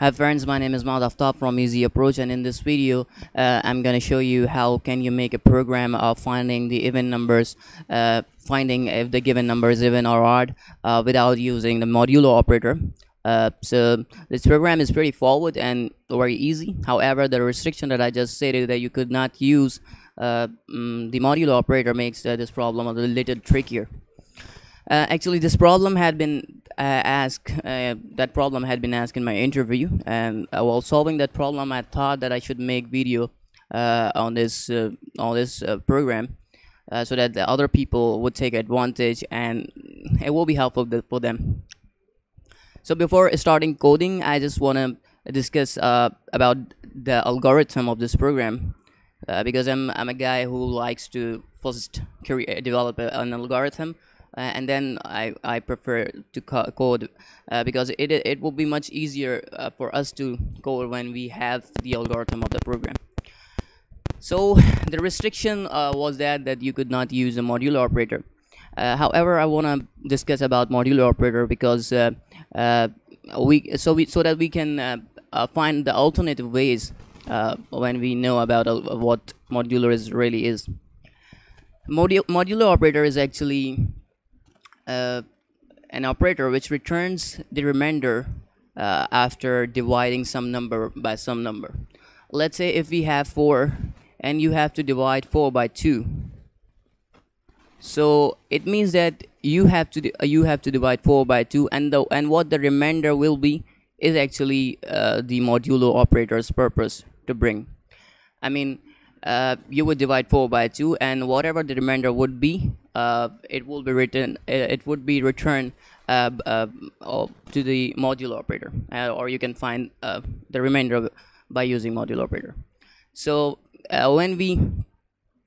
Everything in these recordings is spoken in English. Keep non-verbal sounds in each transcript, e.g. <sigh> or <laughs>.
Hi friends, my name is Maud Aftab from Easy Approach and in this video uh, I'm going to show you how can you make a program of finding the even numbers, uh, finding if the given number is even or odd uh, without using the modulo operator. Uh, so this program is pretty forward and very easy. However, the restriction that I just stated that you could not use uh, mm, the modulo operator makes uh, this problem a little trickier. Actually, this problem had been asked. Uh, that problem had been asked in my interview, and uh, while solving that problem, I thought that I should make video uh, on this uh, on this program, so that the other people would take advantage, and it will be helpful for them. So before starting coding, I just want to discuss about the algorithm of this program. because I'm, I'm a guy who likes to first create, develop an algorithm uh, and then I, I prefer to co code uh, because it, it will be much easier uh, for us to code when we have the algorithm of the program. So the restriction uh, was that that you could not use a modular operator. Uh, however, I want to discuss about modular operator because uh, we so we so that we can find the alternative ways when we know about what modular is really is. Modu modulo operator is actually uh, an operator which returns the remainder uh, after dividing some number by some number. Let's say if we have 4 and you have to divide 4 by 2. So it means that you have to uh, you have to divide 4 by 2 and the and what the remainder will be is actually uh, the modulo operator's purpose to bring. I mean uh, you would divide 4 by 2 and whatever the remainder would be it will be written uh, it would be returned uh, uh, to the module operator uh, or you can find the remainder by using module operator. So when we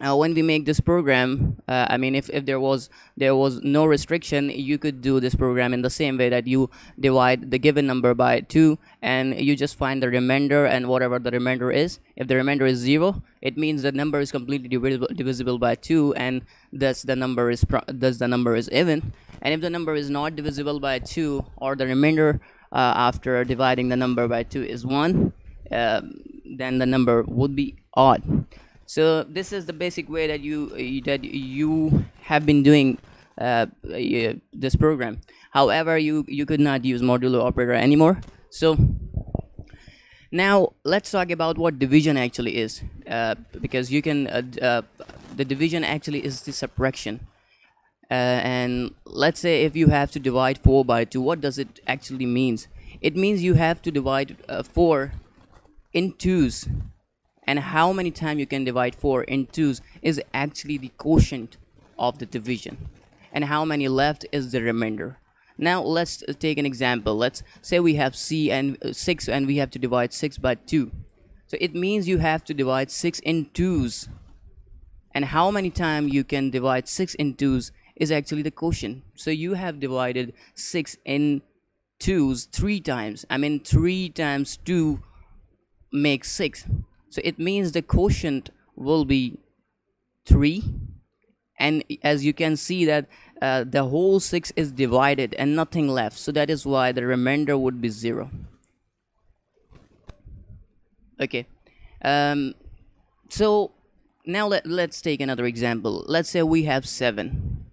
uh, when we make this program uh, i mean if, if there was there was no restriction you could do this program in the same way that you divide the given number by 2 and you just find the remainder and whatever the remainder is. If the remainder is 0 it means the number is completely divisible, divisible by 2 and thus the number is thus the number is even. And if the number is not divisible by 2 or the remainder uh, after dividing the number by 2 is 1 um, then the number would be odd so this is the basic way that you that you have been doing uh, this program. However you you could not use modulo operator anymore. So now let's talk about what division actually is uh, because you can uh, uh the division actually is the subtraction. Uh, and let's say if you have to divide 4 by 2 what does it actually means? It means you have to divide uh, 4 in twos and how many times you can divide 4 in 2s is actually the quotient of the division. And how many left is the remainder. Now let's take an example. Let's say we have c and uh, 6 and we have to divide 6 by 2 so it means you have to divide 6 in 2s and how many times you can divide 6 in 2s is actually the quotient. So you have divided 6 in 2s 3 times. I mean 3 times 2 makes 6 so it means the quotient will be 3 and as you can see that uh, the whole 6 is divided and nothing left. So that is why the remainder would be 0 okay. Um, so now let, let's take another example. Let's say we have 7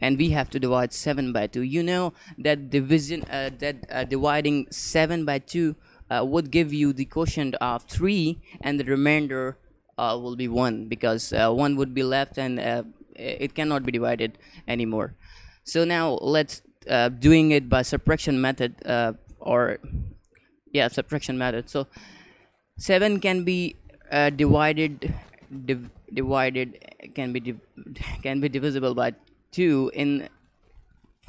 and we have to divide 7 by 2 you know that division uh, that uh, dividing 7 by 2 uh, would give you the quotient of 3 and the remainder uh, will be 1 because uh, 1 would be left and uh, it cannot be divided anymore. So now let's uh, doing it by subtraction method uh, or yeah subtraction method. So 7 can be divided div divided can be can be divisible by 2 in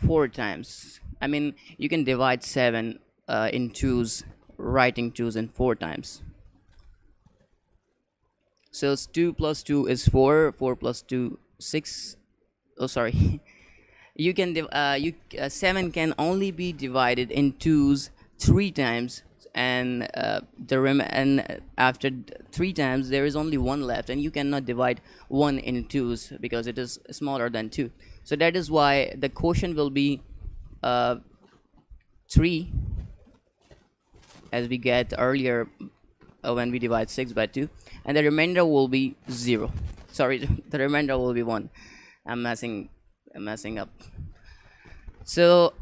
4 times. I mean you can divide 7 in 2's writing 2's in 4 times. So 2 plus 2 is 4 4 plus 2 6 oh sorry. <laughs> You can uh, you uh, 7 can only be divided in 2's 3 times and uh, the rem and after 3 times there is only 1 left and you cannot divide 1 in 2's because it is smaller than 2 so that is why the quotient will be uh, 3 as we get earlier uh, when we divide 6 by 2 and the remainder will be 0 sorry <laughs> the remainder will be 1 I'm messing I'm messing up. So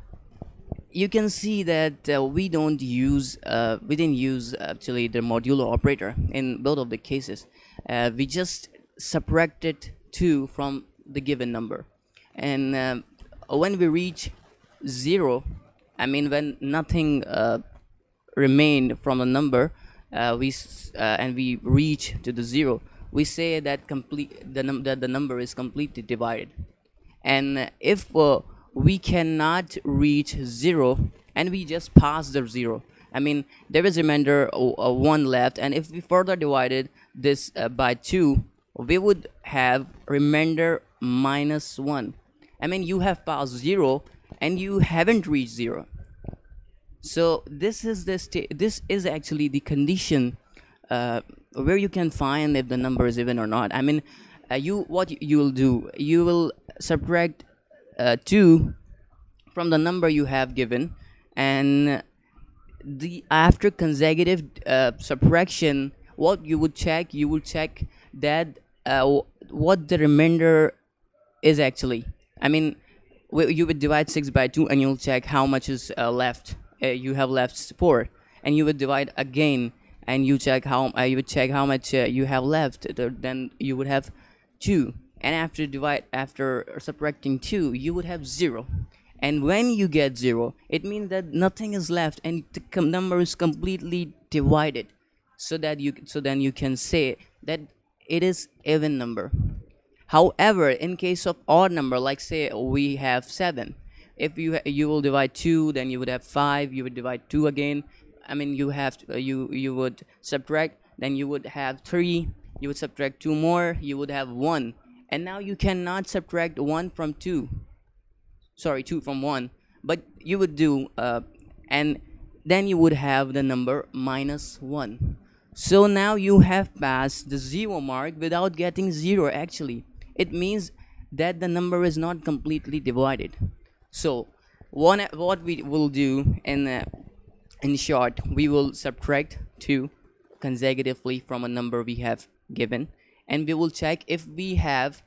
you can see that uh, we don't use uh, we didn't use actually the modulo operator in both of the cases. Uh, we just subtracted 2 from the given number. And um, when we reach 0 I mean when nothing uh, remained from a number uh, we uh, and we reach to the 0 we say that complete the, num that the number is completely divided. And if we cannot reach zero and we just pass the zero I mean there is remainder uh, one left. And if we further divided this uh, by two we would have remainder minus one. I mean you have passed zero and you haven't reached zero so this is this this is actually the condition uh, where you can find if the number is even or not. I mean uh, you what you will do you will subtract uh, 2 from the number you have given and the after consecutive uh, subtraction what you would check you will check that uh, what the remainder is actually. I mean you would divide 6 by 2 and you'll check how much is uh, left uh, you have left 4 and you would divide again and you check how uh, you would check how much uh, you have left then you would have 2 and after divide after subtracting 2 you would have 0 and when you get 0 it means that nothing is left and the number is completely divided. So that you so then you can say that it is even number. However in case of odd number like say we have 7 if you you will divide 2 then you would have 5 you would divide 2 again. I mean you have to, uh, you you would subtract. Then you would have 3 you would subtract 2 more. You would have 1 and now you cannot subtract 1 from 2 sorry 2 from 1 but you would do uh, and then you would have the number minus 1 so now you have passed the zero mark without getting zero actually. It means that the number is not completely divided so one what we will do in uh, in short we will subtract 2 consecutively from a number we have given and we will check if we have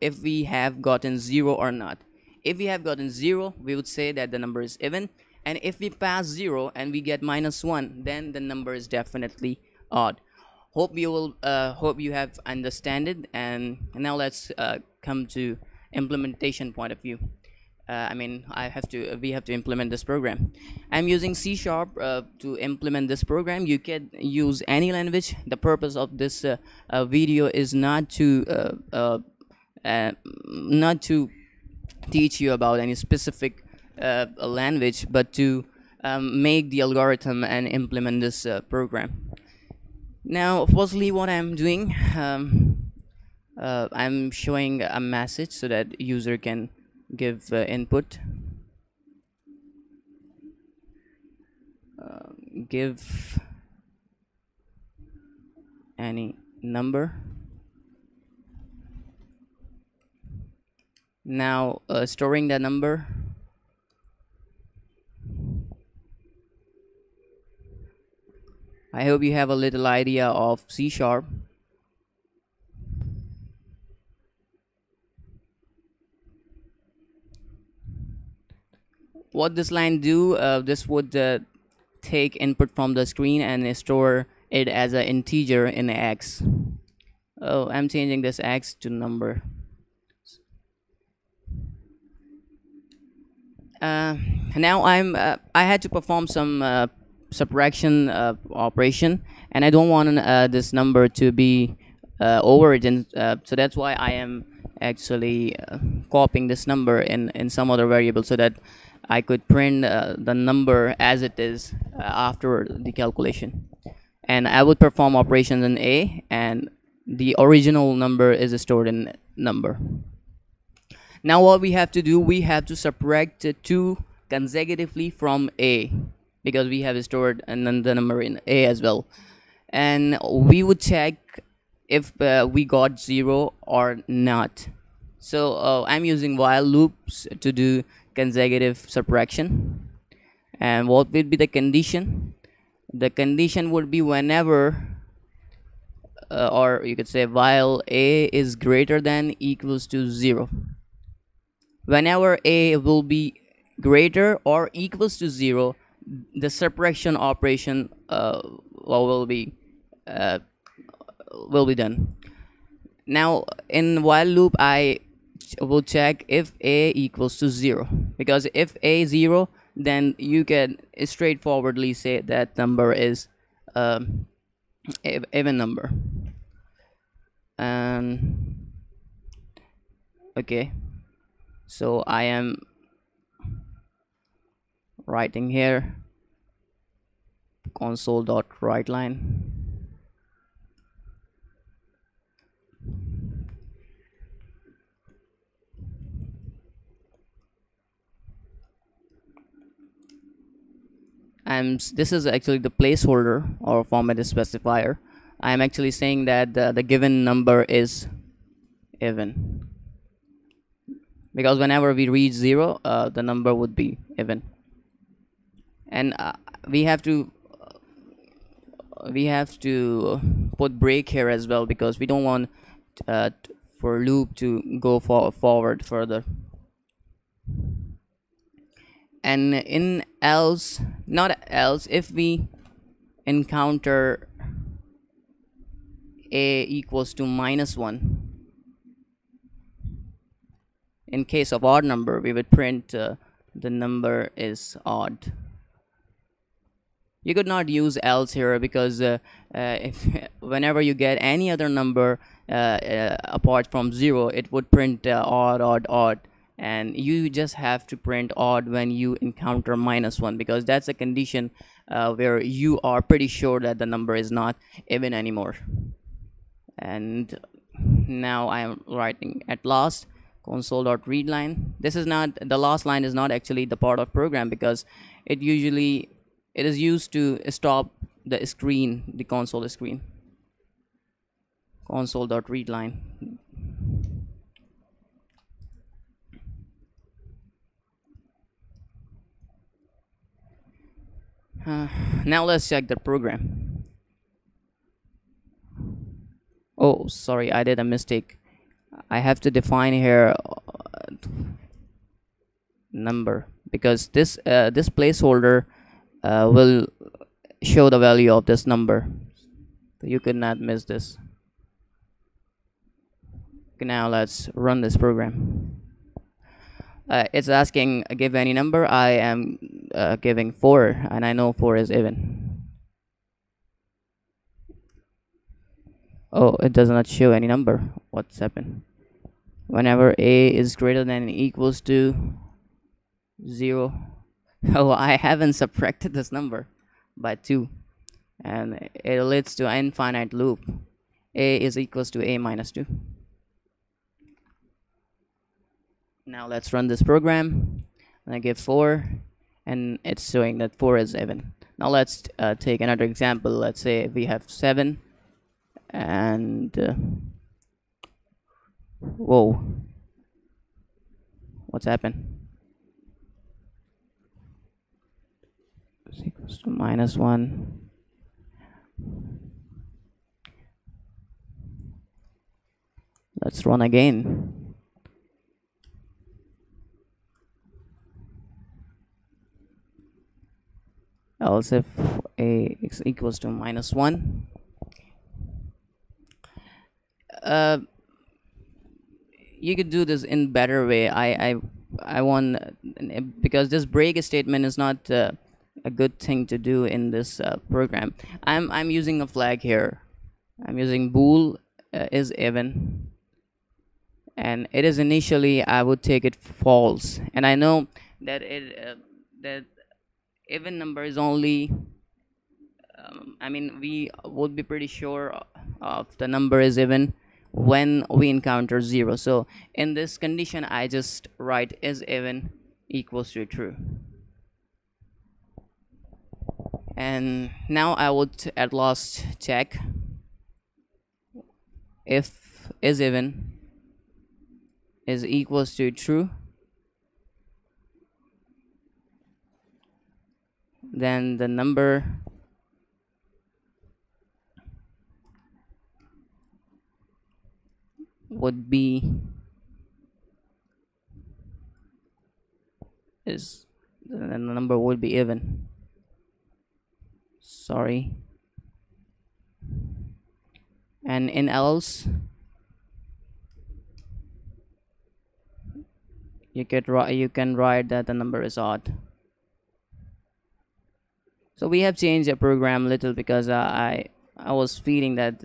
if we have gotten zero or not. If we have gotten zero we would say that the number is even and if we pass zero and we get minus one then the number is definitely odd. Hope you will uh, hope you have understand it and now let's uh, come to implementation point of view uh, I mean I have to we have to implement this program. I'm using C sharp uh, to implement this program. You can use any language. The purpose of this uh, uh, video is not to not to teach you about any specific uh, language but to um, make the algorithm and implement this uh, program. Now firstly what I'm doing um, uh, I'm showing a message so that user can give uh, input. Uh, give any number. Now uh, storing the number. I hope you have a little idea of C sharp what this line do uh, this would uh, take input from the screen and store it as an integer in x. Oh I'm changing this x to number. Uh, now I'm uh, I had to perform some uh, subtraction operation and I don't want this number to be over overwritten so that's why I am actually copying this number in in some other variable so that I could print uh, the number as it is uh, after the calculation. And I would perform operations in A and the original number is stored in number. Now what we have to do we have to subtract 2 consecutively from a because we have stored the number in a as well. And we would check if uh, we got 0 or not. So uh, I'm using while loops to do consecutive subtraction. And what will be the condition? The condition would be whenever uh, or you could say while a is greater than equals to 0 whenever a will be greater or equals to 0 the subtraction operation uh, will be uh, will be done. Now in while loop i will check if a equals to 0 because if a 0 then you can straightforwardly say that number is um, even number. And okay. So I am writing here console dot write line and this is actually the placeholder or format specifier. I am actually saying that the, the given number is even. Because whenever we reach zero uh, the number would be even. And uh, we have to uh, we have to put break here as well because we don't want uh, for loop to go for forward further and in else not else if we encounter a equals to minus 1 in case of odd number we would print uh, the number is odd. You could not use else here because uh, uh, if <laughs> whenever you get any other number uh, uh, apart from 0 it would print uh, odd odd odd and you just have to print odd when you encounter minus 1 because that's a condition uh, where you are pretty sure that the number is not even anymore. And now I am writing at last console.readline this is not the last line is not actually the part of program because it usually it is used to stop the screen the console screen. Console.readline uh, now let's check the program. Oh sorry I did a mistake. I have to define here uh, number because this uh, this placeholder uh, will show the value of this number. You could not miss this. Now let's run this program uh, it's asking give any number. I am uh, giving 4 and I know 4 is even. Oh it does not show any number. What's happened? Whenever a is greater than equals to 0 <laughs> oh I haven't subtracted this number by 2 and it leads to an infinite loop. A is equals to a minus 2 now let's run this program. And I give 4 and it's showing that 4 is even. Now let's uh, take another example. Let's say we have 7 and uh, whoa. What's happened? Is equals to minus 1 let's run again if a is equals to minus 1 uh, you could do this in better way. I i i want because this break statement is not uh, a good thing to do in this uh, program. I'm i'm using a flag here. I'm using bool uh, is even. And it is initially i would take it false. And i know that it uh, that even number is only um, i mean we would be pretty sure of the number is even when we encounter 0 so in this condition I just write is even equals to true. And now I would at last check if is even is equals to true then the number would be is the number would be even. Sorry. And in else you could write you can write that the number is odd so we have changed the program a little because uh, I I was feeling that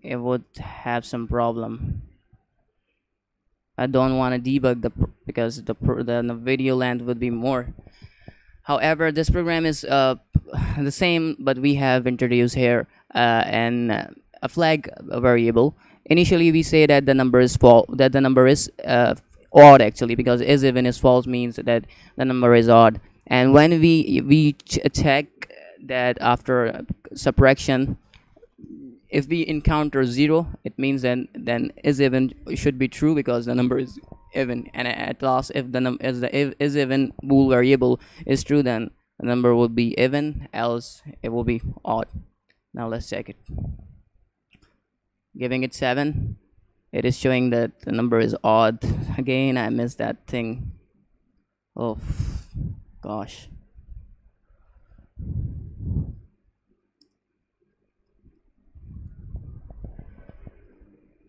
it would have some problem. I don't want to debug the because the, the the video length would be more. However this program is uh the same but we have introduced here uh, uh, a flag variable. Initially we say that the number is false that the number is uh, odd actually because is even is false means that the number is odd. And when we we ch check that after subtraction if we encounter zero it means then then is even should be true because the number is even. And at last if the num is the if, is even bool variable is true then the number will be even else it will be odd. Now let's check it. Giving it 7 it is showing that the number is odd. Again I missed that thing. Oh gosh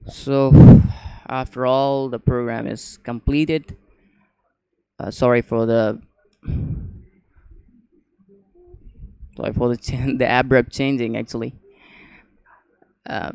so after all the program is completed. Uh, sorry for the sorry for the <laughs> the abrupt changing actually. Uh,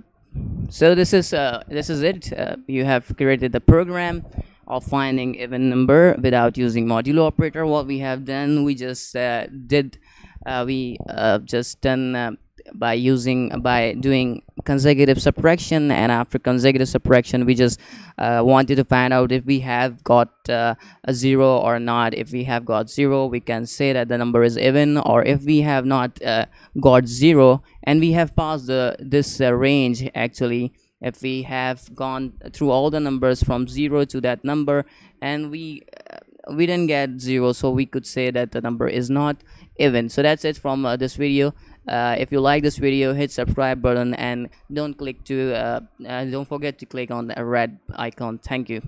so this is uh, this is it. Uh, you have created the program of finding even number without using modulo operator. What we have done we just uh, did uh, we just done by using by doing consecutive subtraction and after consecutive subtraction we just uh, wanted to find out if we have got uh, a zero or not. If we have got zero we can say that the number is even or if we have not uh, got zero and we have passed the this uh, range actually if we have gone through all the numbers from zero to that number and we uh, we didn't get zero so we could say that the number is not even. So that's it from uh, this video uh, if you like this video hit subscribe button and don't click to uh, uh, don't forget to click on the red icon. Thank you